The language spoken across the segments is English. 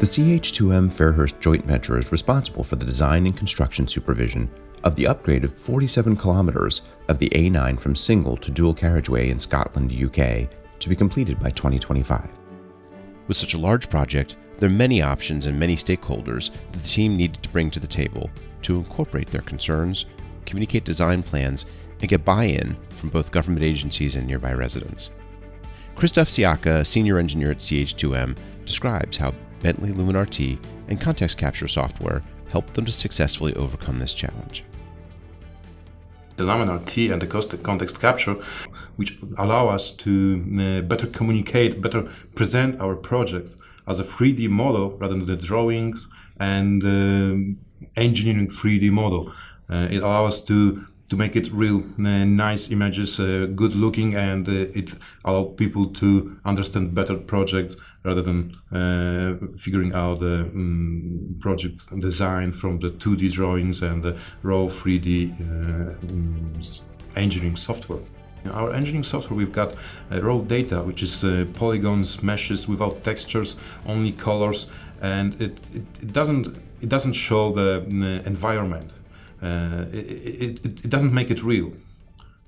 The CH2M Fairhurst joint venture is responsible for the design and construction supervision of the upgrade of 47 kilometres of the A9 from single to dual carriageway in Scotland, UK, to be completed by 2025. With such a large project, there are many options and many stakeholders that the team needed to bring to the table to incorporate their concerns, communicate design plans, and get buy in from both government agencies and nearby residents. Christoph Siaka, senior engineer at CH2M, describes how Bentley LumenRT and ContextCapture software helped them to successfully overcome this challenge. The LumenRT and the ContextCapture, which allow us to uh, better communicate, better present our projects as a 3D model rather than the drawings and uh, engineering 3D model. Uh, it allows us to to make it real uh, nice images, uh, good looking, and uh, it allow people to understand better projects rather than figuring out the um, project design from the 2D drawings and the raw 3D um, engineering software. Our engineering software, we've got uh, raw data, which is uh, polygons, meshes without textures, only colors, and it, it, it doesn't it doesn't show the environment uh, it, it, it, doesn't make it real.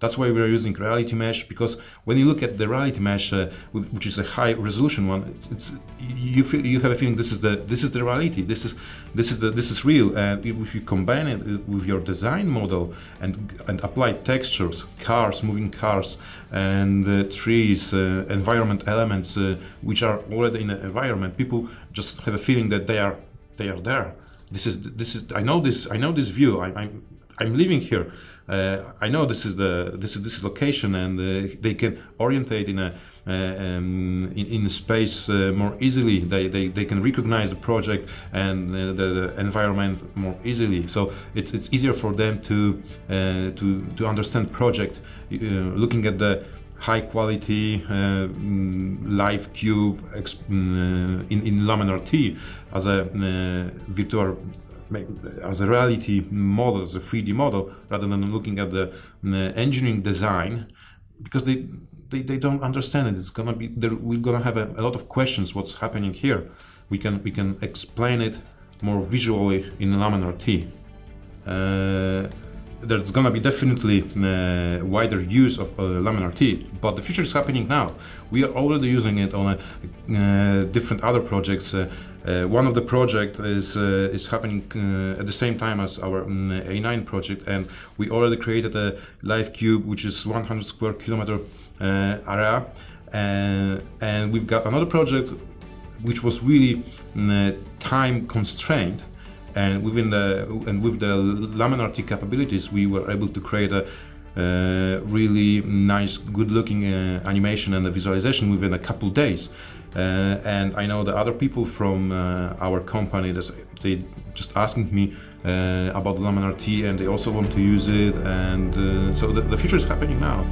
That's why we're using reality mesh because when you look at the reality mesh, uh, which is a high resolution one, it's, it's, you feel you have a feeling this is the this is the reality. This is this is the, this is real. And if you combine it with your design model and and apply textures, cars, moving cars, and uh, trees, uh, environment elements uh, which are already in the environment, people just have a feeling that they are they are there this is this is I know this I know this view. I, am I'm, I'm living here. Uh, I know this is the this is this location and uh, they can orientate in a uh, um, in, in space uh, more easily. They, they, they can recognize the project and uh, the, the, environment more easily. So it's it's easier for them to uh, to to understand project. Looking at the high quality uh, mm, LiveCube mm, in, in LumenRT as a uh, virtual as a reality model, as a 3D model, rather than looking at the uh, engineering design, because they, they, they don't understand it. It's gonna be we're gonna have a, a, lot of questions. What's happening here? We can we can explain it more visually in LumenRT. Uh, there's gonna be definitely uh, wider use of uh, LumenRT, but the future is happening now. We are already using it on a, uh, different other projects. Uh, uh, one of the project is uh, is happening at the same time as our um, A9 project, and we already created a LiveCube, which is 100 square kilometer area, and, and we've got another project which was really time constrained and within the and with the LumenRT capabilities, we were able to create a uh, really nice, good-looking uh, animation and a visualization within a couple days. Uh, and I know the other people from uh, our company, that they just asking me uh, about the LumenRT, and they also want to use it. And uh, so the, the future is happening now.